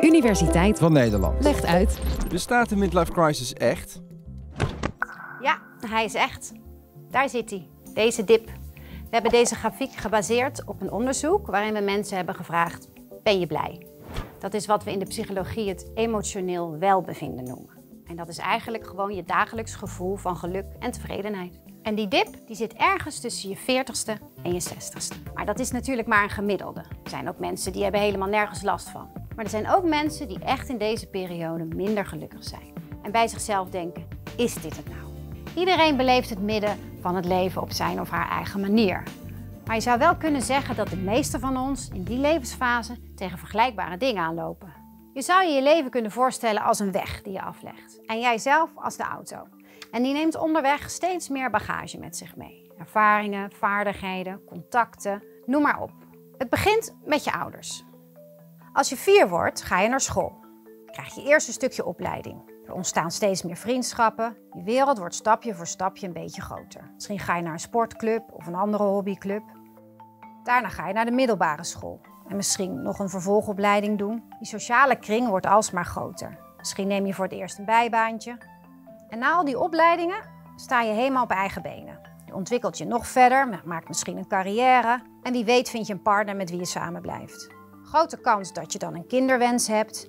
Universiteit van Nederland. legt uit. Bestaat de midlife crisis echt? Ja, hij is echt. Daar zit hij, deze dip. We hebben deze grafiek gebaseerd op een onderzoek waarin we mensen hebben gevraagd: ben je blij? Dat is wat we in de psychologie het emotioneel welbevinden noemen. En dat is eigenlijk gewoon je dagelijks gevoel van geluk en tevredenheid. En die dip die zit ergens tussen je 40ste en je 60ste. Maar dat is natuurlijk maar een gemiddelde. Er zijn ook mensen die hebben helemaal nergens last van. Maar er zijn ook mensen die echt in deze periode minder gelukkig zijn. En bij zichzelf denken, is dit het nou? Iedereen beleeft het midden van het leven op zijn of haar eigen manier. Maar je zou wel kunnen zeggen dat de meeste van ons in die levensfase tegen vergelijkbare dingen aanlopen. Je zou je je leven kunnen voorstellen als een weg die je aflegt. En jijzelf als de auto. En die neemt onderweg steeds meer bagage met zich mee. Ervaringen, vaardigheden, contacten, noem maar op. Het begint met je ouders. Als je vier wordt, ga je naar school. Krijg je eerst een stukje opleiding. Er ontstaan steeds meer vriendschappen. Je wereld wordt stapje voor stapje een beetje groter. Misschien ga je naar een sportclub of een andere hobbyclub. Daarna ga je naar de middelbare school. En misschien nog een vervolgopleiding doen. Die sociale kring wordt alsmaar groter. Misschien neem je voor het eerst een bijbaantje. En na al die opleidingen sta je helemaal op eigen benen. Je ontwikkelt je nog verder, maakt misschien een carrière. En wie weet vind je een partner met wie je samen blijft. Grote kans dat je dan een kinderwens hebt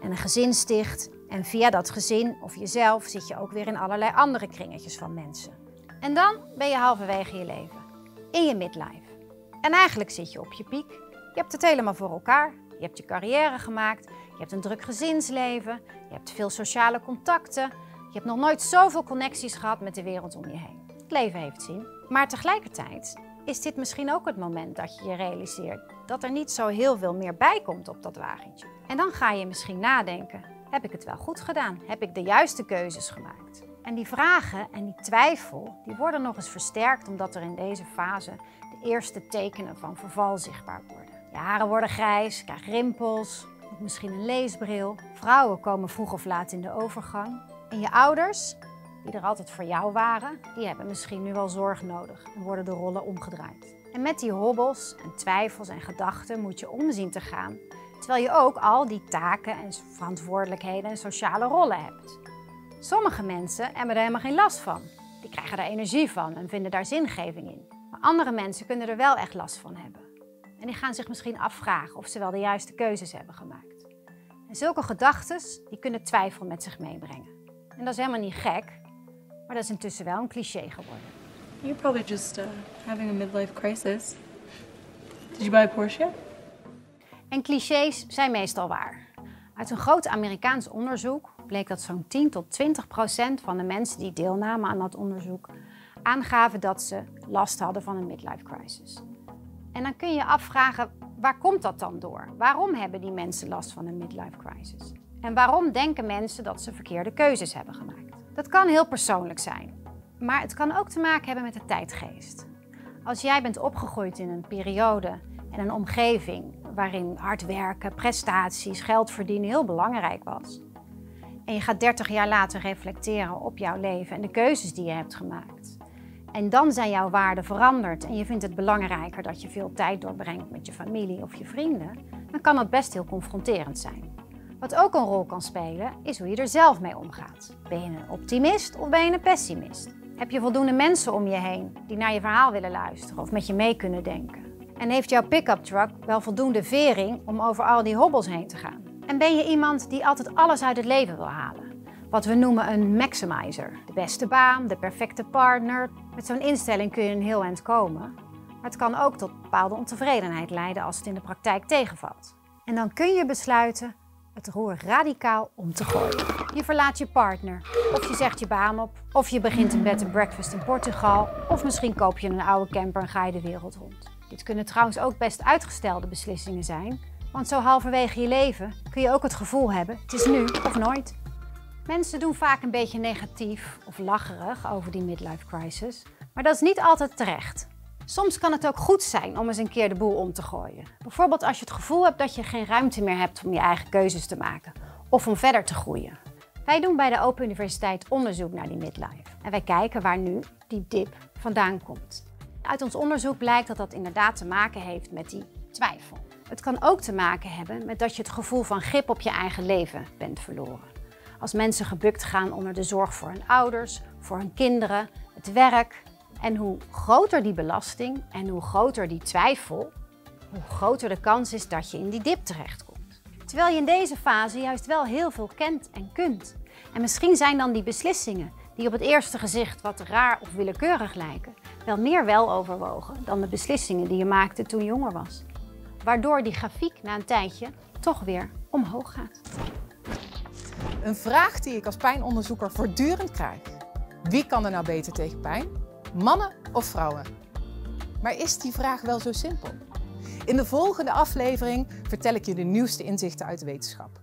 en een gezin sticht. En via dat gezin of jezelf zit je ook weer in allerlei andere kringetjes van mensen. En dan ben je halverwege je leven, in je midlife. En eigenlijk zit je op je piek. Je hebt het helemaal voor elkaar. Je hebt je carrière gemaakt. Je hebt een druk gezinsleven. Je hebt veel sociale contacten. Je hebt nog nooit zoveel connecties gehad met de wereld om je heen. Het leven heeft zin. Maar tegelijkertijd is dit misschien ook het moment dat je je realiseert dat er niet zo heel veel meer bij komt op dat wagentje. En dan ga je misschien nadenken: heb ik het wel goed gedaan? Heb ik de juiste keuzes gemaakt? En die vragen en die twijfel, die worden nog eens versterkt omdat er in deze fase de eerste tekenen van verval zichtbaar worden. Je haren worden grijs, krijg rimpels, misschien een leesbril. Vrouwen komen vroeg of laat in de overgang. En je ouders, die er altijd voor jou waren, die hebben misschien nu wel zorg nodig en worden de rollen omgedraaid. En met die hobbels en twijfels en gedachten moet je omzien te gaan, terwijl je ook al die taken en verantwoordelijkheden en sociale rollen hebt. Sommige mensen hebben er helemaal geen last van. Die krijgen er energie van en vinden daar zingeving in. Maar andere mensen kunnen er wel echt last van hebben. En die gaan zich misschien afvragen of ze wel de juiste keuzes hebben gemaakt. En zulke gedachten kunnen twijfel met zich meebrengen. En dat is helemaal niet gek, maar dat is intussen wel een cliché geworden. You're probably just uh, having a midlife crisis. Did you buy a Porsche? En clichés zijn meestal waar. Uit een groot Amerikaans onderzoek bleek dat zo'n 10 tot 20 procent van de mensen die deelnamen aan dat onderzoek aangaven dat ze last hadden van een midlife crisis. En dan kun je je afvragen, waar komt dat dan door? Waarom hebben die mensen last van een midlife crisis? En waarom denken mensen dat ze verkeerde keuzes hebben gemaakt? Dat kan heel persoonlijk zijn, maar het kan ook te maken hebben met de tijdgeest. Als jij bent opgegroeid in een periode en een omgeving waarin hard werken, prestaties, geld verdienen heel belangrijk was. En je gaat 30 jaar later reflecteren op jouw leven en de keuzes die je hebt gemaakt. En dan zijn jouw waarden veranderd en je vindt het belangrijker dat je veel tijd doorbrengt met je familie of je vrienden, dan kan dat best heel confronterend zijn. Wat ook een rol kan spelen, is hoe je er zelf mee omgaat. Ben je een optimist of ben je een pessimist? Heb je voldoende mensen om je heen die naar je verhaal willen luisteren of met je mee kunnen denken? En heeft jouw pick-up truck wel voldoende vering om over al die hobbels heen te gaan? En ben je iemand die altijd alles uit het leven wil halen? Wat we noemen een maximizer. De beste baan, de perfecte partner. Met zo'n instelling kun je een heel eind komen. Maar het kan ook tot bepaalde ontevredenheid leiden als het in de praktijk tegenvalt. En dan kun je besluiten het roer radicaal om te gooien. Je verlaat je partner, of je zegt je baan op, of je begint een bed and breakfast in Portugal, of misschien koop je een oude camper en ga je de wereld rond. Dit kunnen trouwens ook best uitgestelde beslissingen zijn, want zo halverwege je leven kun je ook het gevoel hebben: het is nu of nooit. Mensen doen vaak een beetje negatief of lacherig over die midlife crisis, maar dat is niet altijd terecht. Soms kan het ook goed zijn om eens een keer de boel om te gooien. Bijvoorbeeld als je het gevoel hebt dat je geen ruimte meer hebt om je eigen keuzes te maken of om verder te groeien. Wij doen bij de Open Universiteit onderzoek naar die midlife en wij kijken waar nu die dip vandaan komt. Uit ons onderzoek blijkt dat dat inderdaad te maken heeft met die twijfel. Het kan ook te maken hebben met dat je het gevoel van grip op je eigen leven bent verloren. Als mensen gebukt gaan onder de zorg voor hun ouders, voor hun kinderen, het werk. En hoe groter die belasting en hoe groter die twijfel, hoe groter de kans is dat je in die dip terechtkomt. Terwijl je in deze fase juist wel heel veel kent en kunt. En misschien zijn dan die beslissingen, die op het eerste gezicht wat raar of willekeurig lijken, wel meer wel overwogen dan de beslissingen die je maakte toen je jonger was. Waardoor die grafiek na een tijdje toch weer omhoog gaat. Een vraag die ik als pijnonderzoeker voortdurend krijg. Wie kan er nou beter tegen pijn? Mannen of vrouwen? Maar is die vraag wel zo simpel? In de volgende aflevering vertel ik je de nieuwste inzichten uit de wetenschap.